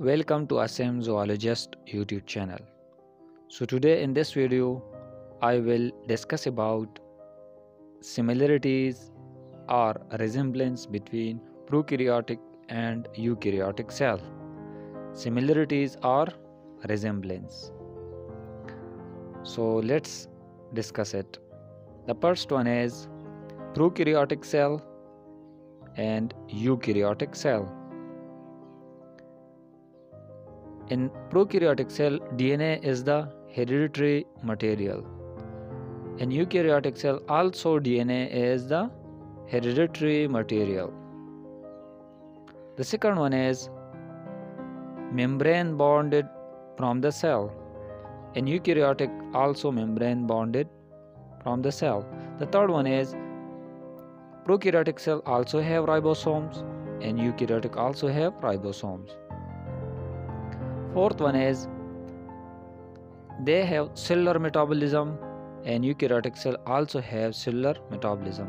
Welcome to Asim Zoologist YouTube channel. So today in this video I will discuss about similarities or resemblance between prokaryotic and eukaryotic cell. Similarities or resemblance. So let's discuss it. The first one is prokaryotic cell and eukaryotic cell. In prokaryotic cell, DNA is the hereditary material. In eukaryotic cell, also DNA is the hereditary material. The second one is membrane bonded from the cell. In eukaryotic, also membrane bonded from the cell. The third one is prokaryotic cell also have ribosomes and eukaryotic also have ribosomes. Fourth one is they have cellular metabolism and eukaryotic cell also have cellular metabolism.